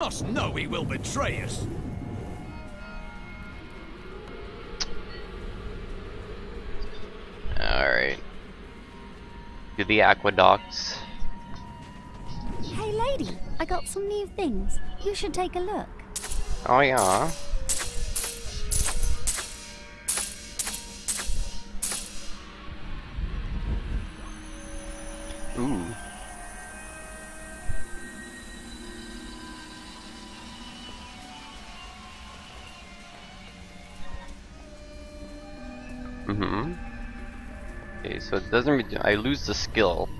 must know he will betray us. Alright. To the aqueducts. Hey lady, I got some new things. You should take a look. Oh yeah. Ooh. Mm-hmm. Okay, so it doesn't. I lose the skill.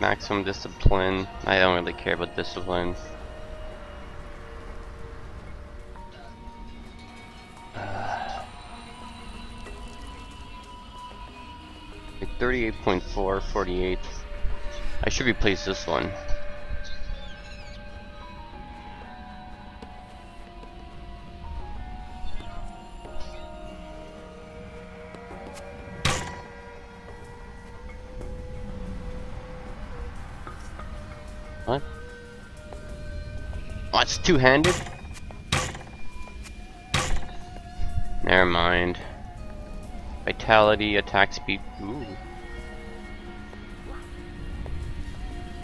Maximum discipline. I don't really care about discipline. Like 38.4, 48. I should replace this one. Two-handed? Never mind. Vitality, attack speed. Ooh.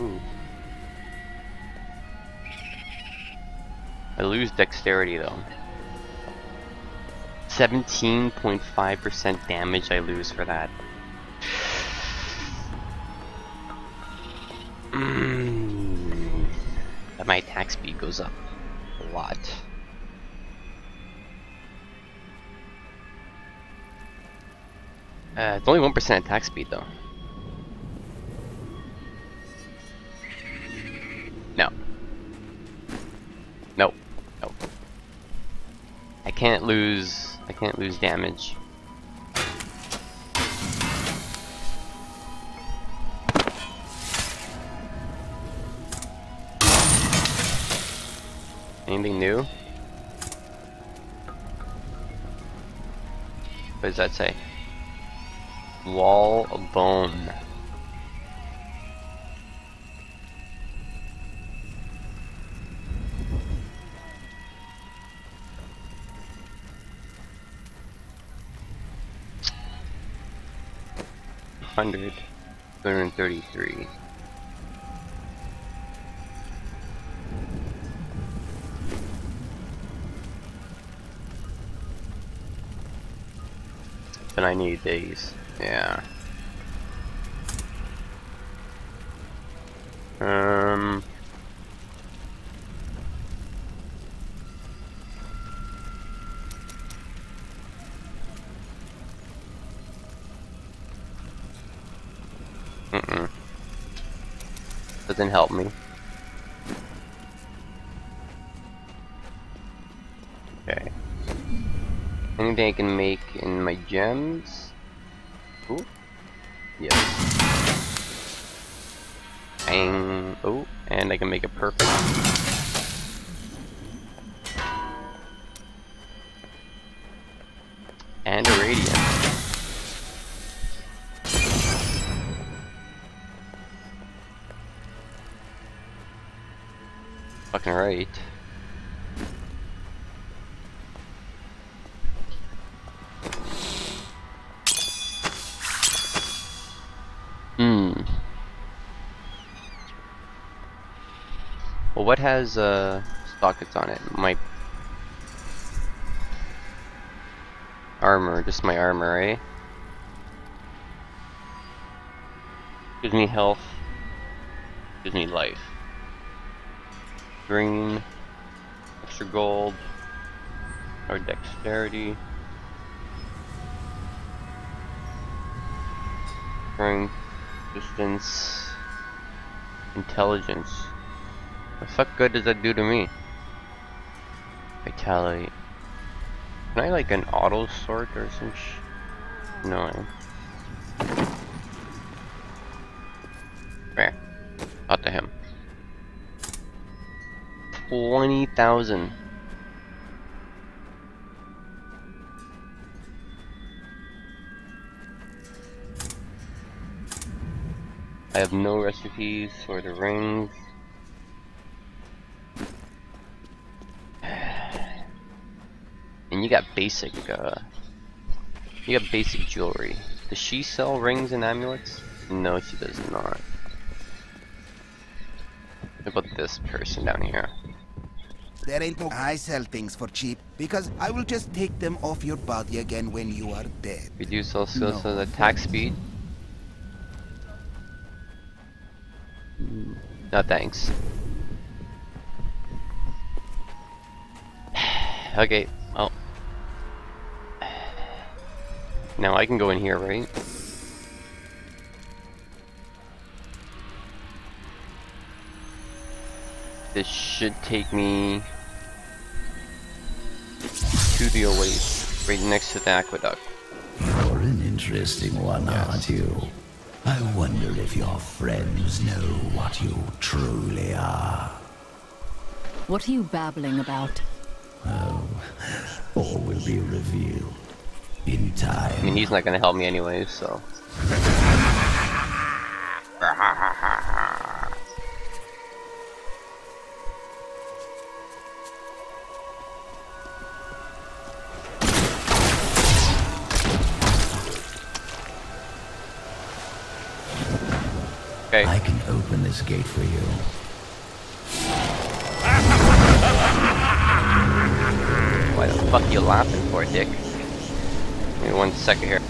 Ooh. I lose dexterity though. 17.5% damage I lose for that. Mm. But my attack speed goes up lot. Uh, it's only 1% attack speed though. No. Nope. Nope. I can't lose I can't lose damage. Anything new? What does that say? Wall of bone. Hundred, two hundred thirty-three. But I need these. Yeah. Um. Mm-mm. Doesn't help me. Okay. Anything I can make in my gems? Ooh. Yes. Bang. Oh, and I can make a perfect. And a radiant. Fucking right. What has uh, sockets on it? My armor, just my armor, eh? Gives me health. Gives me life. Green. Extra gold. Or dexterity. Strength. Distance. Intelligence. The fuck good does that do to me? Vitality. Can I like an auto sort or some sh? No. Where? Out to him. Twenty thousand. I have no recipes for the rings. You got basic, uh, you got basic jewelry. Does she sell rings and amulets? No, she does not. What about this person down here? There ain't no I sell things for cheap because I will just take them off your body again when you are dead. Reduce also No. the attack speed. No thanks. okay, Now I can go in here, right? This should take me to the oasis, right next to the aqueduct. You're an interesting one, aren't you? I wonder if your friends know what you truly are. What are you babbling about? Oh, All will be revealed in I time. Mean, he's not gonna help me anyways, so. Okay, I can open this gate for you. why the fuck you laughing for, dick? Give me one second here.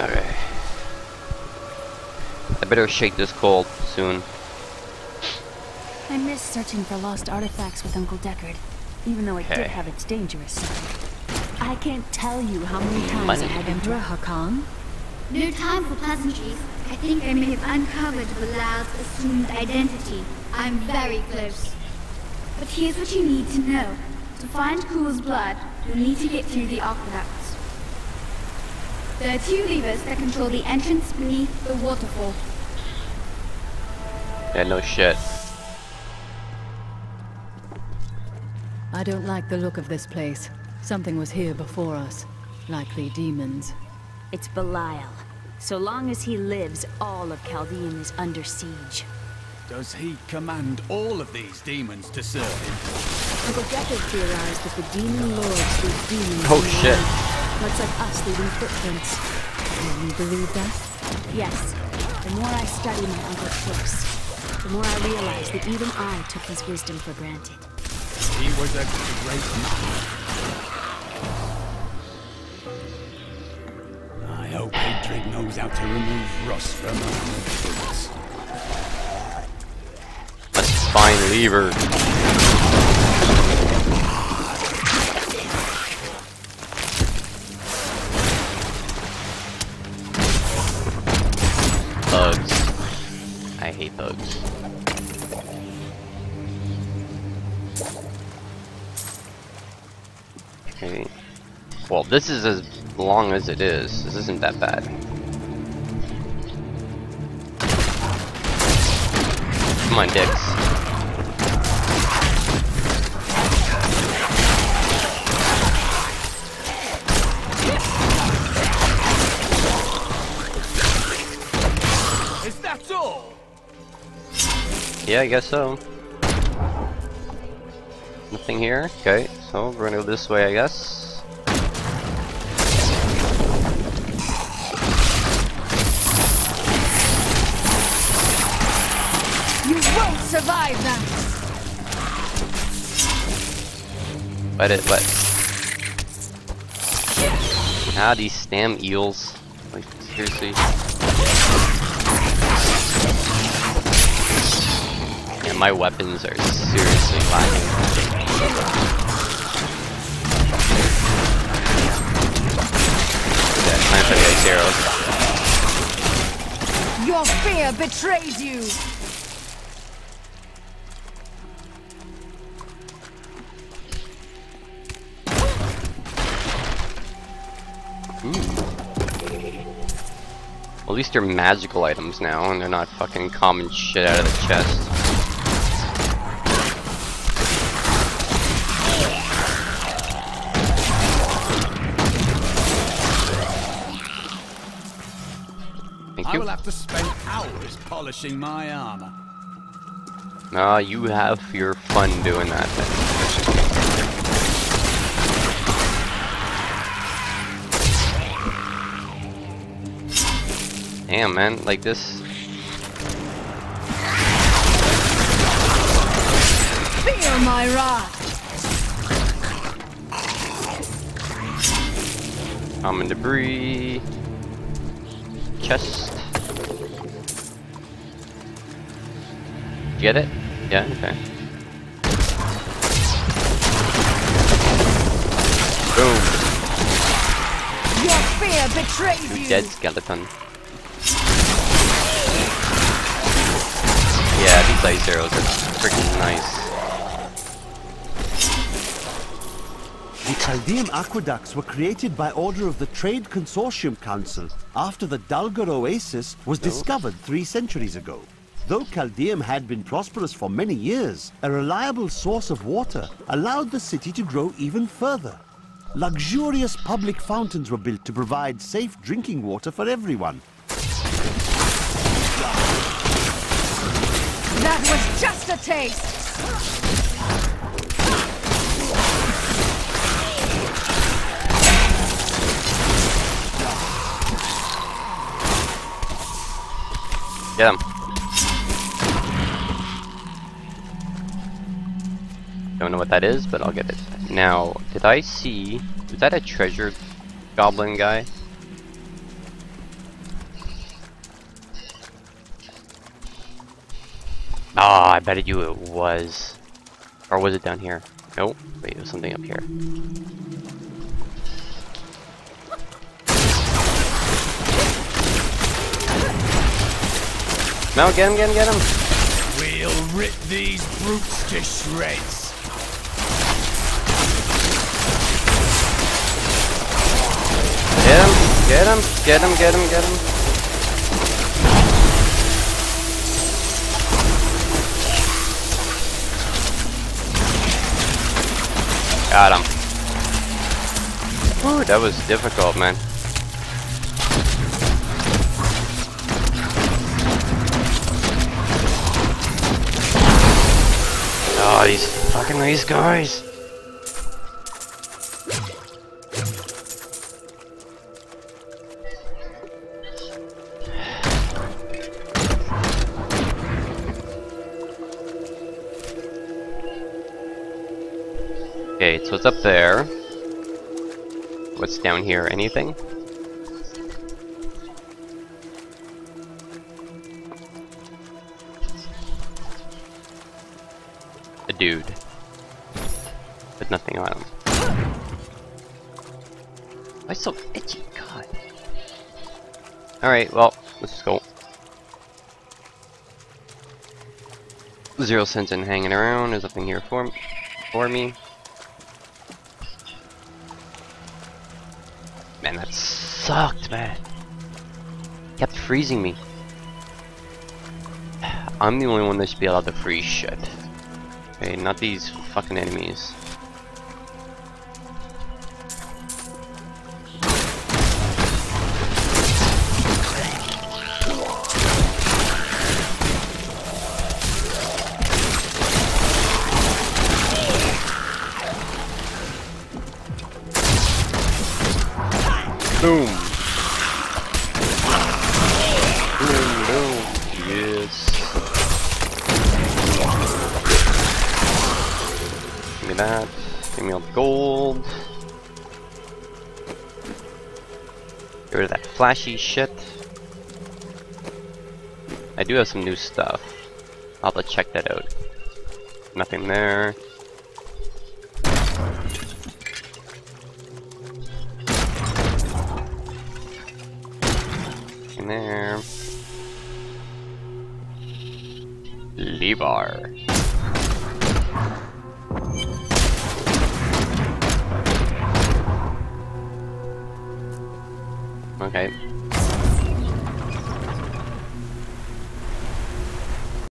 Okay. I better shake this cold soon. I miss searching for lost artifacts with Uncle Deckard, even though it Okay. did have its dangerous side. I can't tell you how many times Money. I had Emperor Emperor Hakan? No time for pleasantries. I think I may have uncovered Belial's assumed identity. I'm very close. But here's what you need to know. To find Kulle's blood, you'll need to get through the aqueducts. There are two levers that control the entrance beneath the waterfall. Yeah, no shit. I don't like the look of this place. Something was here before us. Likely demons. It's Belial. So long as he lives, all of Caldeum is under siege. Does he command all of these demons to serve him? Uncle Deckard theorized that the demon lords leave demons Oh, shit. land, Much like us leaving footprints. Do you believe that? Yes. The more I study my uncle close, the more I realize that even I took his wisdom for granted. He was a great man. I hope Haedrig knows how to remove rust from boots. Let's lever. Bugs. I hate bugs. Okay. Well, this is as long as it is. This isn't that bad. Come on, dicks. Is that all? Yeah, I guess so. Nothing here? Okay, so we're gonna go this way, I guess. You won't survive that! Let it, let. Ah, these stam eels. Like, seriously. Yeah, my weapons are seriously lacking. Your fear betrays you! Ooh. At least they're magical items now, and they're not fucking common shit out of the chest. Polishing my armor. Nah, you have your fun doing that then. Damn, man, like this. Feel my wrath! Common debris. Chest. Get it? Yeah, okay. Boom. Your fear betrays you! Dead skeleton. Yeah, these ice arrows are freaking nice. The Caldeum aqueducts were created by order of the Trade Consortium Council after the Dahlgur Oasis was discovered three centuries ago. Though Caldeum had been prosperous for many years, a reliable source of water allowed the city to grow even further. Luxurious public fountains were built to provide safe drinking water for everyone. That was just a taste! Get him. Don't know what that is, but I'll get it. Now, did I see... Was that a treasure goblin guy? Ah, I bet you it was. Or was it down here? Nope. Wait, it was something up here. No, get him, get him, get him! We'll rip these brutes to shreds. Get him, get him, get him, get him. Got him. Ooh, that was difficult, man. Oh, these fucking these guys. Up there. What's down here? Anything? A dude. With nothing on him. Why so itchy? God. Alright, well, let's go. Zero sense in hanging around. There's nothing here for, for me. Man, that sucked, man. Kept freezing me. I'm the only one that should be allowed to freeze shit. Okay, not these fucking enemies. Boom. Boom, boom. Yes. Give me that. Give me all the gold. Get rid of that flashy shit. I do have some new stuff. I'll have to check that out. Nothing there. There. Levar. Okay.